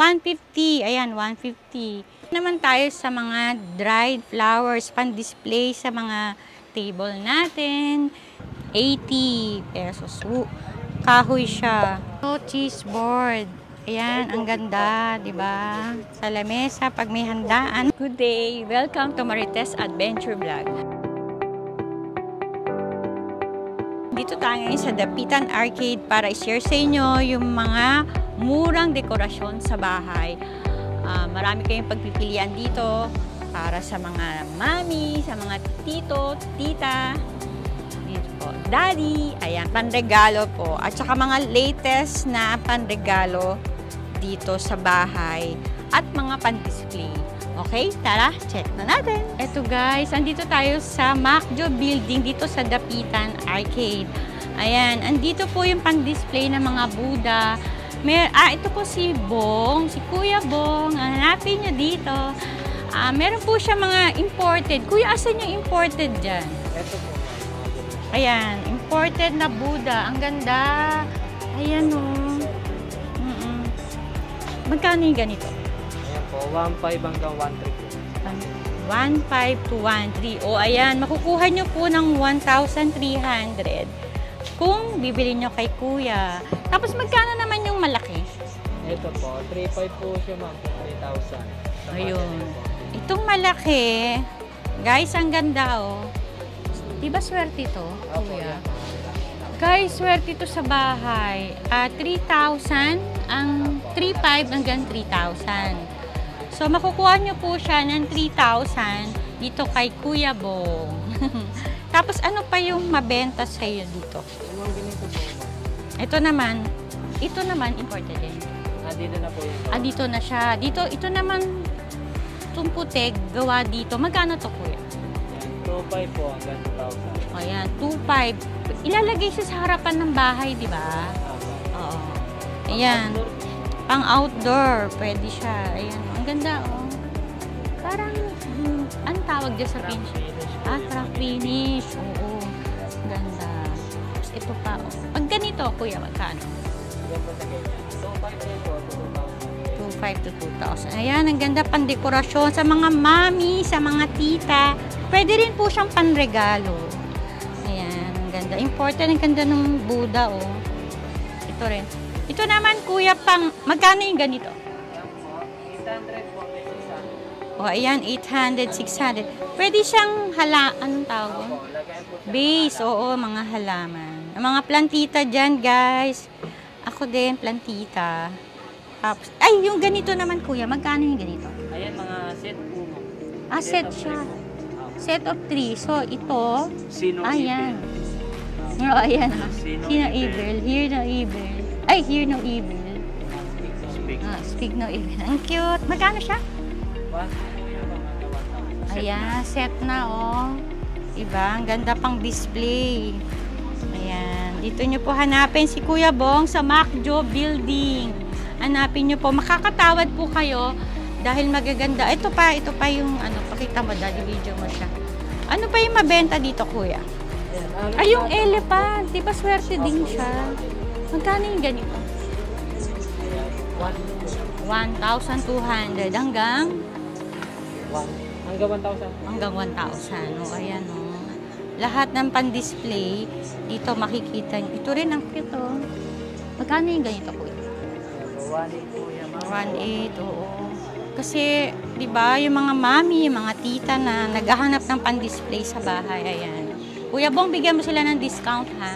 150. Ayan, 150. Naman tayo sa mga dried flowers, pan-display sa mga table natin. 80 pesos. Uh, kahoy siya. So, cheese board. Ayan, ang ganda, di ba? Sa lamesa, pag may handaan. Good day! Welcome to Marites Adventure Vlog. Dito tayo ngayon sa Dapitan Arcade para i-share sa inyo yung mga murang dekorasyon sa bahay. Uh, marami kayong pagpipilian dito para sa mga mami, sa mga tito, tita, dito po, daddy, ayan, panregalo po. At saka mga latest na panregalo dito sa bahay at mga pan-display. Okay, tara, check na natin. Eto guys, andito tayo sa Macjo Building dito sa Dapitan Arcade. Ayan, andito po yung pan-display ng mga Buddha, Mer ah, ito po si Bong, si Kuya Bong. Hanapin niyo dito. Ah, meron po siya mga imported. Kuya, asan yung imported dyan? Ito po. Ayan, imported na Buddha. Ang ganda. Ayan o. Oh. Mm -mm. Magkano yung ganito? Ayan po, 1.5 hanggang 1.3 po. 1.5 to 1.3. O ayan, makukuha nyo po ng 1,300 kung bibili nyo kay kuya. Tapos magkano naman yung malaki? Ito po, 3.5 po siya ma'am, 3,000. Ayun. Itong malaki, guys, ang ganda oh. Di ba swerte ito, kuya? Guys, swerte ito sa bahay. Uh, 3,000, ang 3,500 hanggang 3,000. So, makukuha nyo po siya ng 3,000 dito kay Kuya Bong. Tapos, ano pa yung mabenta sa iyo dito? Ito naman, ito naman imported din. Ah, dito na po yun. Ah, dito na siya. Dito, ito naman, itong putek, gawa dito. Magkano to, kuya? Yan, 2.5 po hanggang 2,000. Ayan, 2.5. Ilalagay siya sa harapan ng bahay, di ba? Oo. Ayan. Pang outdoor, pwede siya. Ayan, ang ganda, oh. Parang, hmm, anong tawag dyan sa pinch? Ah, craft finish. Oo. Ganda. Ito pa, oh. Pag ganito, kuya, magkano? Yan po sa ganyan. 2.5 rin po, 2,000. 2.5 to 2,000. Ayan, ang ganda pang dekorasyon sa mga mami, sa mga tita. Pwede rin po siyang panregalo. Ayan, ang ganda. Important, ang ganda ng Buddha, oh. Ito rin. Ito naman, kuya, pang, magkano yung ganito? Yan po, 800 po, may 600. O, ayan, 800, 600. Pwede siyang hala, anong tawag? Base, oo, mga halaman. Ang mga plantita dyan, guys. Ako din, plantita. Tapos, ay, yung ganito naman, kuya. Magkano yung ganito? Ayan, mga set po. ma'am. Ah, set of siya. Ah, Set of three. So, ito. Sino Ayan. evil? Oh, ayan. Sino Sino evil? evil? Hear no evil. Ay, hear no evil. Speak. Ah, speak no evil. Ang cute. Magkano siya? One, po yan, ma'am, hanggang 1,000. Set Ayan, set na, oh. Diba? Ang ganda pang display. Dito nyo po hanapin si Kuya Bong sa Macjo Building. Hanapin nyo po. Makakatawad po kayo dahil magaganda. Ito pa, ito pa yung ano, pakita mo dali video mo siya. Ano pa yung mabenta dito, Kuya? Ay, yung elephant. Di ba swerte din siya? Magkano yung ganito? Ayan, one, 1,200 hanggang one, hanggang 1,000. hanggang 1,000. O, ayan o. Lahat ng pan-display, dito makikita. nyo. Ito rin ang cute o. Magkano yung ganito po? Ayan po, 1,800 po yan, ma'am. 1,800, oo. Kasi, di ba, yung mga mami, yung mga tita na naghahanap ng pan-display sa bahay, ayan. Kuya Bong, bigyan mo sila ng discount, ha?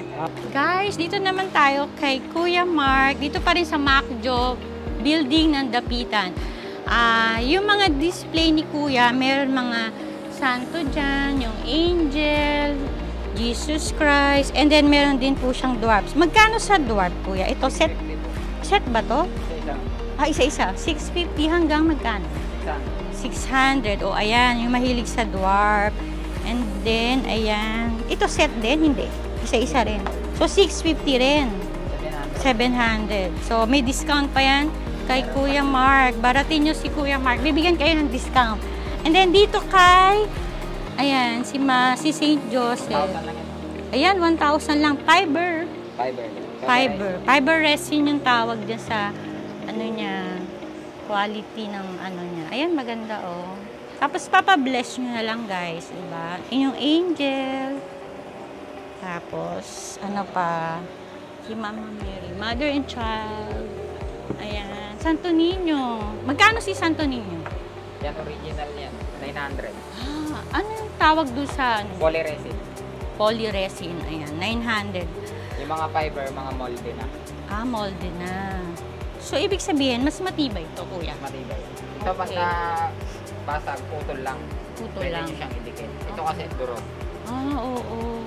Guys, dito naman tayo kay Kuya Mark. Dito pa rin sa Macjo building ng Dapitan. Ah, yung mga display ni Kuya, meron mga santo dyan, yung angel, Jesus Christ, and then meron din po siyang dwarfs. Magkano sa dwarf, Kuya? Ito, set, set ba to? Ah, isa-isa. 650 hanggang magkano? Isa. 600. O, ayan, yung mahilig sa dwarf. And then, ayan. Ito set din, hindi. Isa-isa rin. So, 650 rin. 700. So, may discount pa yan kay Kuya Mark. Baratin nyo si Kuya Mark. Bibigyan kayo ng discount. And then, dito kay, ayan, si, Ma, si St. Joseph. 1,000 lang yan. Ayan, 1,000 lang. Fiber. Fiber. Fiber. Fiber resin yung tawag dyan sa, ano niya, quality ng ano niya. Ayan, maganda oh. Tapos papa-bless nyo na lang guys, diba? Yung angel. Tapos, ano pa? Si Mama Mary. Mother and child. Ayan. Santo Niño. Magkano si Santo Niño? Yan, original yan. 900. Ah, ano yung tawag doon sa ano? Polyresin. polyresin? Ayan, 900. Yung mga fiber, mga molde na. Ah, molded na. So, ibig sabihin, mas matibay to, kuya. Matibay. Ito Okay. basta basag, putol lang. Puto Pwede lang. siyang idikit. Ito kasi durog. Ah, oo.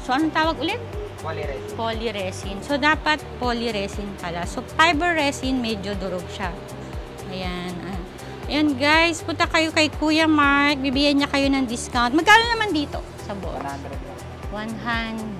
So, anong tawag ulit? Polyresin. Polyresin. So, dapat polyresin pala. So, fiber resin, medyo durog siya. Ayan. Ayan, guys. Punta kayo kay Kuya Mark. Bibigyan niya kayo ng discount. Magkano naman dito sa boss? 100 lang.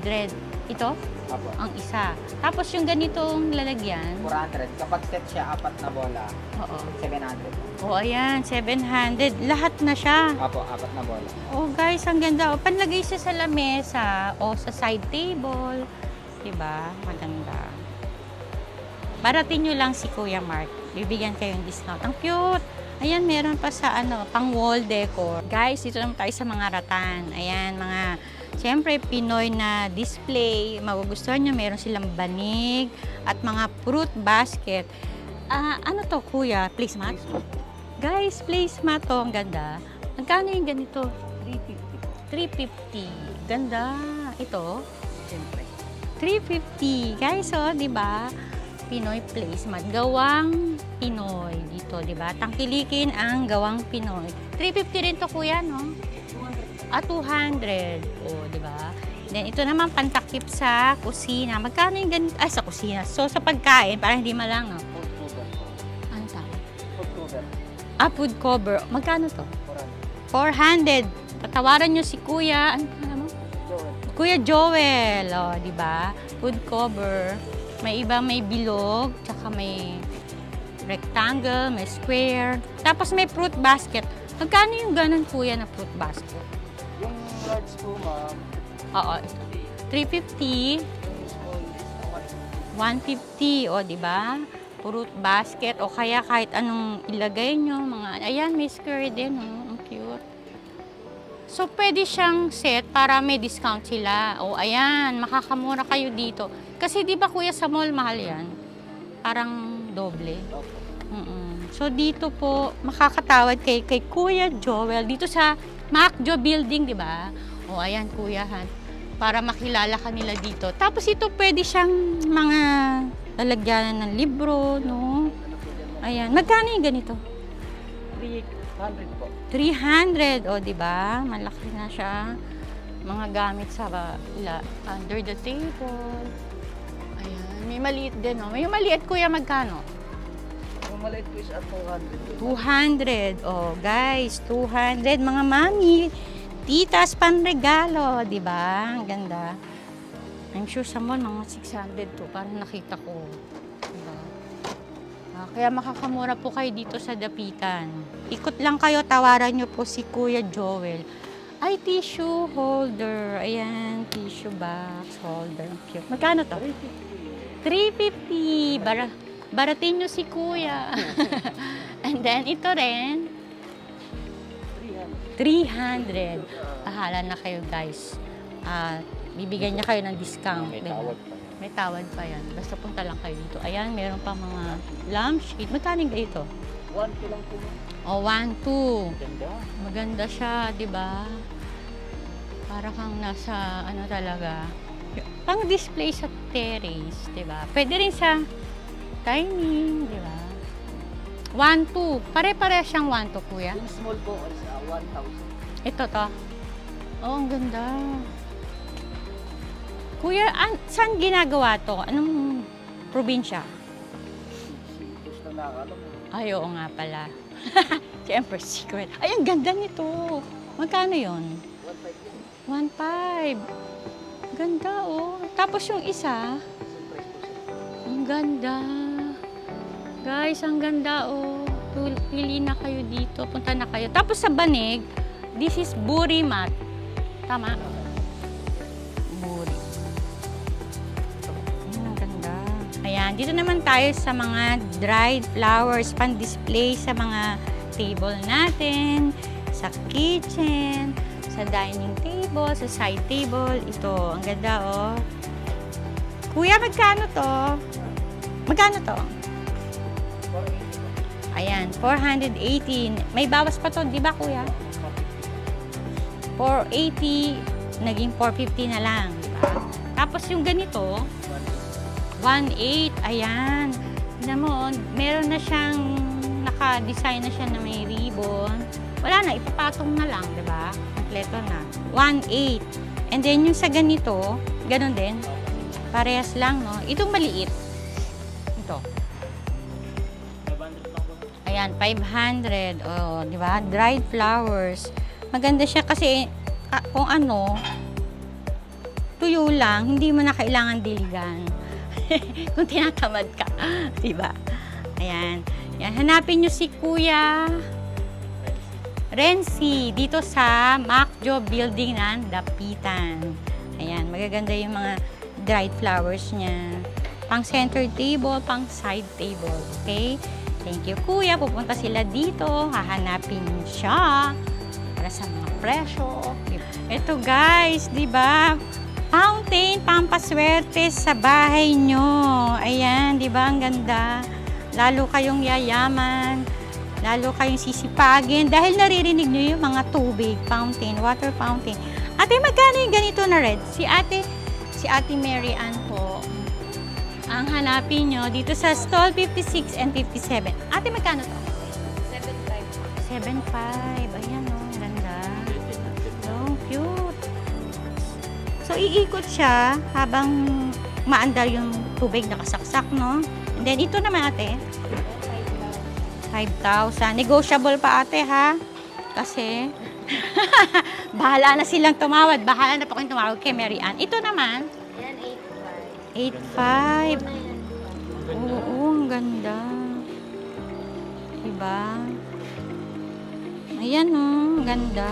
100. Ito? Apo. Ang isa. Tapos yung ganitong lalagyan. 400. Kapag set siya, apat na bola, Oo. 700. O, ayan. 700. Lahat na siya. Apo, apat na bola. Oh guys, ang ganda. O, panlagay siya sa lamesa o sa side table. 'Di ba? Maganda. Baratin nyo lang si Kuya Mark. Bibigyan kayo ng discount. Ang cute! Ayan, meron pa sa ano, pang wall decor. Guys, dito naman tayo sa mga ratan. Ayan, mga, siyempre, Pinoy na display. Magugustuhan nyo, meron silang banig at mga fruit basket. Ah, ano to, kuya? Placemat? Guys, placemat to. Ang ganda. Magkano yung ganito? 350. 350. Ganda. Ito? Siyempre. 350. Guys, oh, di ba? Pinoy placemat. Gawang Pinoy dito, di ba? Tangkilikin ang gawang Pinoy. 350 rin to, kuya, no? Ah, 200. Oh, di ba? Then, ito naman pantakip sa kusina. Magkano yung ganito? Ay, sa kusina. So, sa pagkain, para hindi malangaw. Food cover. Ano tawag? Food cover. Ah, food cover. Magkano to? 400. 400. Tatawaran nyo si Kuya. Ano pa mo? Joel. Kuya Joel. O, di ba? Food cover. May iba may bilog, tsaka may rectangle, may square. Tapos may fruit basket. Magkano yung ganun, Kuya, na fruit basket? Yung large po, ma'am, Oo. 350. yung small is 150, o di ba? Fruit basket o kaya kahit anong ilagay nyo, mga ayan may square din, oh, ang cute. So pwede siyang set para may discount sila. O ayan, makakamura kayo dito. Kasi di ba kuya sa mall mahal 'yan? Parang doble. Mm-mm. So dito po makakatawad kay kay Kuya Joel dito sa Macjo Building, di ba? O ayan kuya han para makilala ka nila dito. Tapos ito pwede siyang mga lalagyanan ng libro, no? Ayan. Magkano yung ganito? 300 po. 300, o di ba? Malaki na siya. Mga gamit sa la, under the table. May maliit din, no? May maliit, kuya, magkano? Yung maliit po is at 200. 200. Oh, guys, 200. Mga mami, titas, panregalo, di ba? Ang ganda. I'm sure mall, mga 600 to. Parang nakita ko. Diba? Ah, kaya makakamura po kayo dito sa Dapitan. Ikot lang kayo, tawaran nyo po si Kuya Joel. Ay, tissue holder. Ayan, tissue box holder. Ang Cute. Magkano to? 350. Bara, baratin nyo si Kuya. And then, ito rin. 300. Bahala na kayo, guys. Ah, bibigyan niya kayo ng discount. May tawad pa. May tawad pa yan. Basta punta lang kayo dito. Ayan, meron pa mga lampshade. Magkano yung ganito? 1 lang po. O, 1, 2. Ganda. Maganda siya, di ba? Para kang nasa, ano talaga, pang display sa terrace, di ba? Pwede rin sa dining, di ba? 1, 2. Pare-pare siyang 1, 2, kuya. Yung small po is uh, 1,000. Ito to. Oh, ang ganda. Kuya, an, saan ginagawa to? Anong probinsya? Ay, oo nga pala. Siyempre, secret. Ay, ang ganda nito. Magkano yon? 1.5. Ganda, oh. Tapos yung isa, ang ganda. Guys, ang ganda, oh. Pili na kayo dito. Punta na kayo. Tapos sa banig, this is buri mat. Tama? Buri. Ayan, ang ganda. Ayan, Ayan, dito naman tayo sa mga dried flowers, pan-display sa mga table natin, sa kitchen, sa dining table, sa side table. Ito, ang ganda oh. Kuya, magkano to? Magkano to? Ayan, 418. May bawas pa to, di ba kuya? 480, naging 450 na lang. Diba? Tapos yung ganito, 1.8. Ayan. Tignan mo, meron na siyang naka-design na siya na may ribbon. Wala na, ipapatong na lang, di ba? Kompleto na. 1.8. And then yung sa ganito, ganun din. Parehas lang, no? Itong maliit. Ito. Ayan, 500. Oh, di ba? Dried flowers. Maganda siya kasi ah, kung ano, tuyo lang, hindi mo na kailangan diligan. kung tinatamad ka. di ba? Ayan. Yan, hanapin nyo si Kuya Renzi dito sa Macjo Building ng Dapitan. Ayan, magaganda yung mga dried flowers niya. Pang center table, pang side table. Okay? Thank you, Kuya. Pupunta sila dito. Hahanapin siya para sa mga presyo. Ito, guys, di ba? Fountain, pampaswerte sa bahay nyo. Ayan, di ba? Ang ganda. Lalo kayong yayaman. Lalo kayong sisipagin dahil naririnig nyo yung mga tubig, fountain, water fountain. Ate, magkano yung ganito na red? Si ate, si ate Mary Ann po. Ang hanapin nyo dito sa stall 56 and 57. Ate, magkano to? 7.5. 7.5. Ayan oh, ganda. Oh, cute. So, iikot siya habang maandar yung tubig nakasaksak, no? And then, ito naman ate. 5,000. Negotiable pa ate, ha? Kasi, bahala na silang tumawad. Bahala na po kayong tumawad kay Mary Ann. Ito naman, Yan, 8.5. Oo, ang ganda. Diba? Ayan, oh, ang ganda.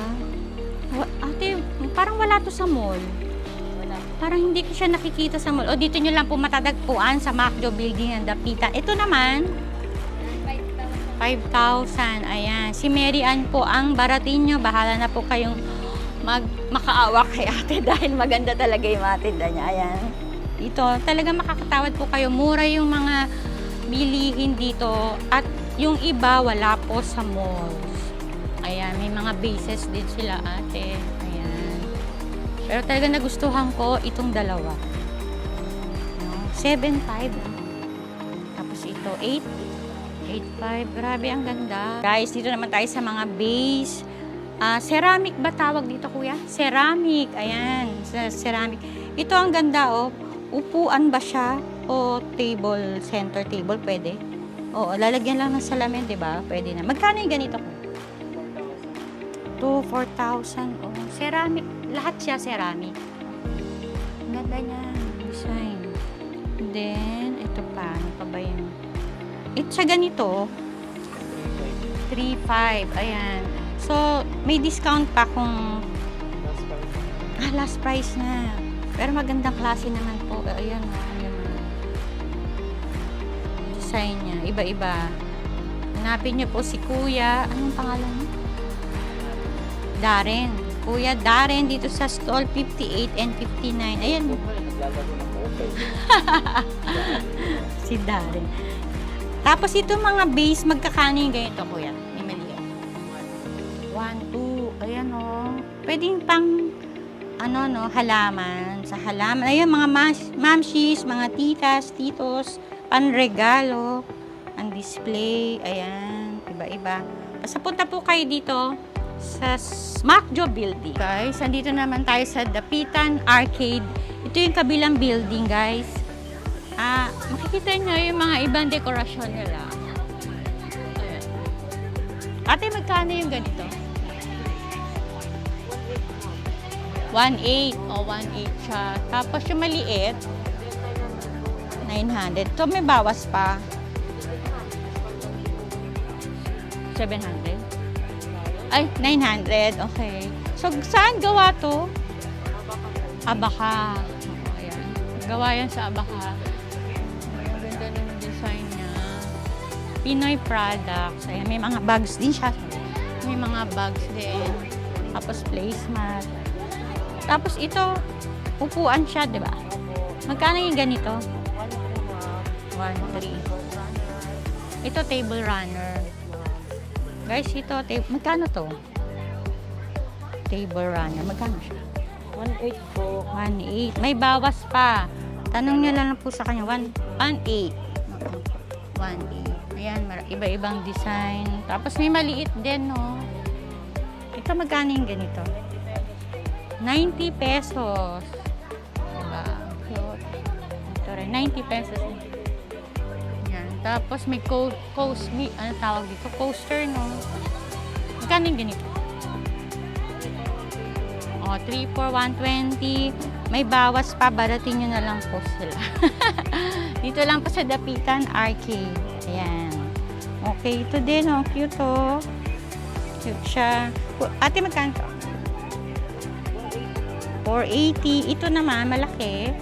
Ate, parang wala to sa mall. Wala. Parang hindi ko siya nakikita sa mall. O dito nyo lang po matatagpuan sa Macdo Building ng Dapitan. Ito naman, 5,000. Ayan. Si Mary Ann po ang baratin nyo. Bahala na po kayong mag makaawa kay ate dahil maganda talaga yung mga tinda niya. Ayan. Dito, talaga makakatawad po kayo. Mura yung mga bilihin dito. At yung iba, wala po sa malls. Ayan, may mga bases din sila ate. Ayan. Pero talaga nagustuhan ko itong dalawa. No? 7.5. Tapos ito, 8. 8.5. Grabe, ang ganda. Guys, dito naman tayo sa mga base. Ah, ceramic ba tawag dito, kuya? Ceramic. Ayan, ceramic. Ito ang ganda, oh. Upuan ba siya? O table, center table, pwede? Oo, lalagyan lang ng salamin, di ba? Pwede na. Magkano yung ganito? 2, 4,000. Oh, ceramic. Lahat siya ceramic. Ang ganda niya. Design. Then, ito pa. Ano pa ba yun? Ito sa ganito, 3.5. Ayan. So, may discount pa kung ah, last price na. Pero magandang klase naman po. Ayan, oh, yung design niya. Iba-iba. Hanapin niyo po si Kuya. Anong pangalan niya? Darren. Kuya Darren dito sa stall 58 and 59. Ayan. si Darren. Tapos ito mga base, magkakano yung ganito, kuya? May maliit. One, two. Ayan, o. Pwedeng pang, ano, no, halaman. Sa halaman. Ayan, mga mas, mamshis, mga titas, titos, panregalo, ang display. Ayan, iba-iba. Basta punta po kayo dito sa Smackjo Building. Guys, andito naman tayo sa Dapitan Arcade. Ito yung kabilang building, guys. Ah, makikita nyo yung mga ibang dekorasyon nila. Ate, magkano yung ganito? 1.8. O, 1.8 siya. Tapos yung maliit, 900. So, may bawas pa. 700? Ay, 900. Okay. So, saan gawa to? Abaka. Oo, ayan. Gawa yan sa Abaka. Pinoy products. Ayan, may mga bags din siya. May mga bags din. Tapos placemat. Tapos ito, upuan siya, di ba? Magkano yung ganito? One po, 1, ma'am. 3. Ito, table runner. Guys, ito, magkano to? Table runner. Magkano siya? 1.8 po. 1.8. May bawas pa. Tanong niyo lang po sa kanya. 1.8. 1.8. Ayan, iba-ibang design. Tapos may maliit din, no? Ito, magkano yung ganito? 90 pesos. Diba? Ito rin, 90 pesos. Yan. Tapos may co coast, may, ano tawag dito? Coaster, no? Magkano yung ganito? O, 3 for 120. May bawas pa, barating nyo na lang po sila. Dito lang po sa Dapitan Arcade. Ayan. Okay, ito din, oh. Cute, oh. Cute siya. Ate, magkano to? 480. Ito naman, malaki.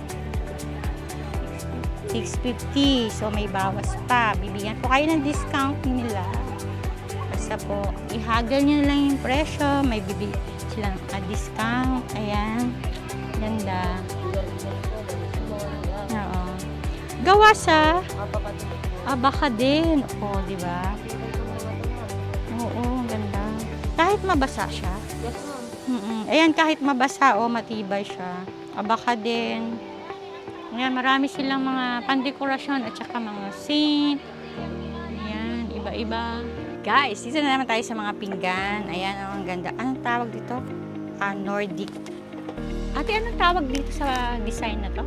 650. So, may bawas pa. Bibigyan po kayo ng discount nila. Basta po, ihagel nyo lang yung presyo. May bibili silang ah, discount. Ayan. Ganda. Oo. Gawa sa abaka din. Oo, di ba? Oo, ganda. Kahit mabasa siya. Yes, ma'am. Mm-mm. Ayan, kahit mabasa o matibay siya. Abaka din. Ayan, marami silang mga pandekorasyon at saka mga saint. Ayan, iba-iba. Guys, dito na naman tayo sa mga pinggan. Ayan, oh, ang ganda. Anong tawag dito? Ah, Nordic. Ate, anong tawag dito sa design na to?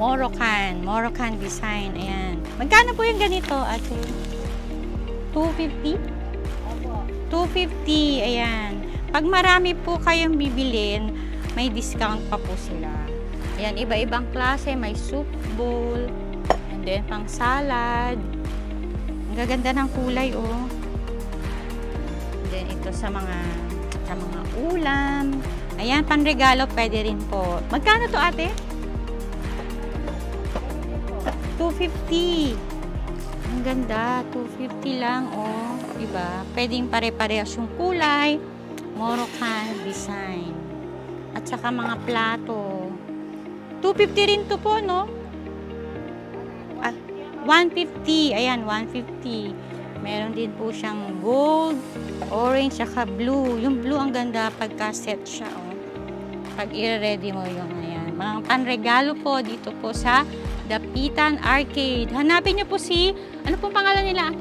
Moroccan. Moroccan design. Ayan. Magkano po yung ganito, ate? 250? 250. Ayan. Pag marami po kayong bibilin, may discount pa po sila. Ayan, iba-ibang klase. May soup bowl. And then, pang salad. Ang gaganda ng kulay, oh. And then, ito sa mga sa mga ulam. Ayan, panregalo pwede rin po. Magkano to, ate? 250. Ang ganda, 250 lang, oh. Diba? Pwedeng pare-parehas yung kulay. Moroccan design. At saka mga plato. 250 rin to po, no? Ah, 150. Ayan, 150. Meron din po siyang gold, orange, saka blue. Yung blue ang ganda pagka set siya, oh. Pag i-ready mo yung ayan. Mga panregalo po dito po sa Dapitan Arcade. Hanapin niyo po si, ano pong pangalan nila?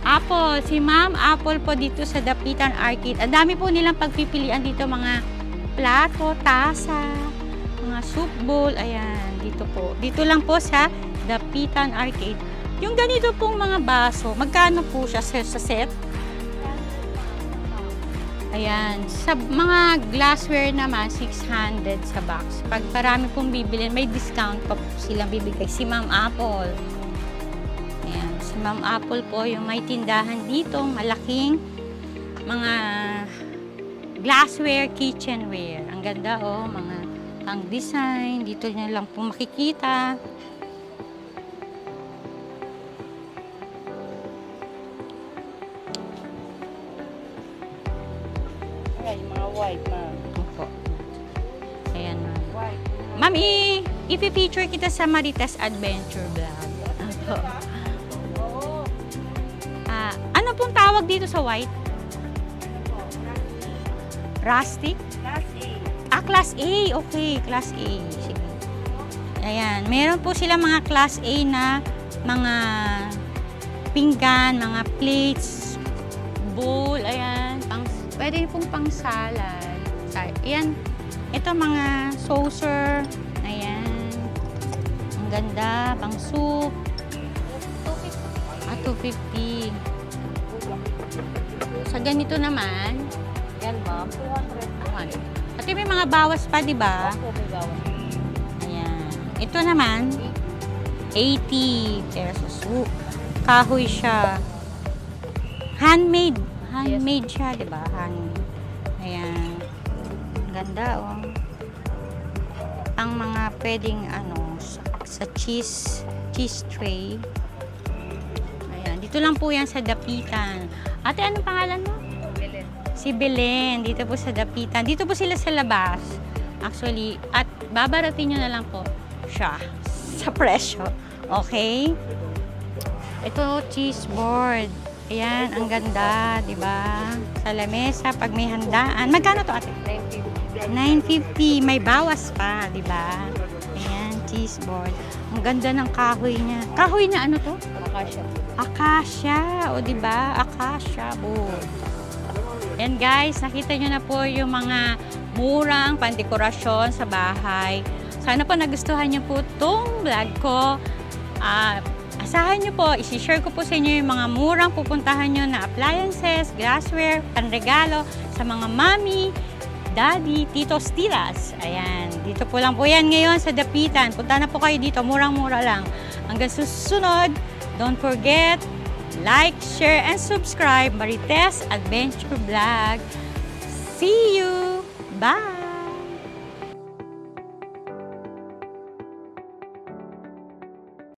Apple. Si Ma'am Apple po dito sa Dapitan Arcade. Ang dami po nilang pagpipilian dito mga plato, tasa, mga soup bowl. Ayan, dito po. Dito lang po sa Dapitan Arcade. Yung ganito pong mga baso, magkano po siya sa set? Ayan. Sa mga glassware naman, 600 sa box. Pag parami pong bibilin, may discount pa po silang bibigay. Si Ma'am Apple. Ayan. Si Ma'am Apple po, yung may tindahan dito, malaking mga glassware, kitchenware. Ang ganda oh, mga pang design. Dito nyo lang po makikita. I- i-feature kita sa Maritas Adventure Vlog. Oo. Ah, ano pong tawag dito sa white? Rustic? Class A. Ah, Class A. Okay, Class A. Sige. Ayan. Meron po sila mga Class A na mga pinggan, mga plates, bowl, ayan. Pang, pwede pong pang salad. Sa- Ayan. Ito mga saucer. Ang ganda. Pang soup. Ah, 250. Sa ganito naman, Yan, ma'am. 200. Okay. At may mga bawas pa, di ba? Opo, may gawa. Ayan. Ito naman, 80 pesos. Uh, kahoy siya. Handmade. Handmade siya, di ba? Handmade. Ayan. Ang Ganda, oh. pang mga pwedeng ano, sa, cheese, cheese tray. Ayan, dito lang po yan sa Dapitan. Ate, anong pangalan mo? Belen. Si Belen, dito po sa Dapitan. Dito po sila sa labas. Actually, at babarating nyo na lang po siya sa presyo. Okay? Ito, cheese board. Ayan, ang ganda, di ba? Sa lamesa, pag may handaan. Magkano to ate? 950. May bawas pa, di ba? Cheese board. Ang ganda ng kahoy niya. Kahoy na ano to? Akasha. Acacia, o di ba? Acacia wood. Yan guys, nakita nyo na po yung mga murang pandekorasyon sa bahay. Sana po nagustuhan nyo po itong vlog ko. Ah, asahan nyo po, isi-share ko po sa inyo yung mga murang pupuntahan nyo na appliances, glassware, panregalo sa mga mami, daddy, titos, tiras. Ayan, dito po lang po yan ngayon sa Dapitan. Punta na po kayo dito, murang-mura lang. Hanggang susunod, don't forget, like, share, and subscribe Marites Adventure Vlog. See you! Bye!